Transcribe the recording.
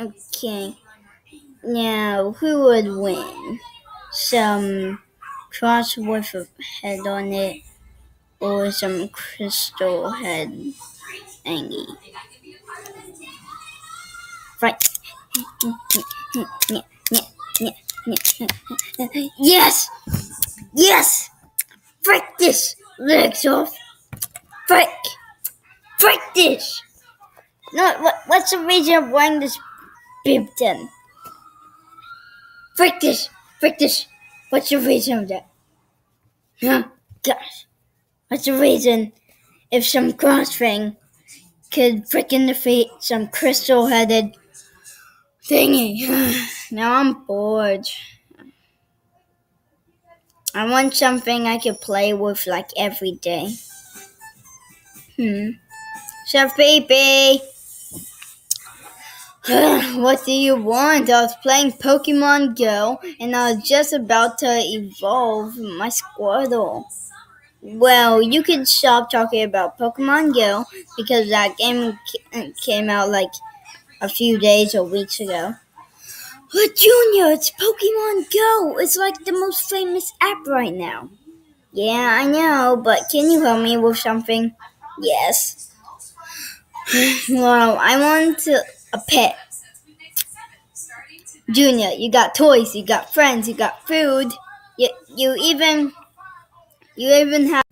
Okay. Now, who would win? Some cross with a head on it or some crystal head thingy? Right. Yes! Yes! Frick this! Legs off! Frick! Frick this! No, what, what's the reason of wearing this bib then? Frick this! Frick this! What's the reason of that? Huh? Gosh. What's the reason if some cross thing could frickin' defeat some crystal headed thingy? now I'm bored. I want something I could play with like every day. Hmm. Chef Baby! what do you want? I was playing Pokemon Go and I was just about to evolve my Squirtle. Well, you can stop talking about Pokemon Go because that game came out like a few days or weeks ago. But Junior, it's Pokemon Go. It's like the most famous app right now. Yeah, I know, but can you help me with something? Yes. well, I want a pet. Junior, you got toys, you got friends, you got food. You you even you even have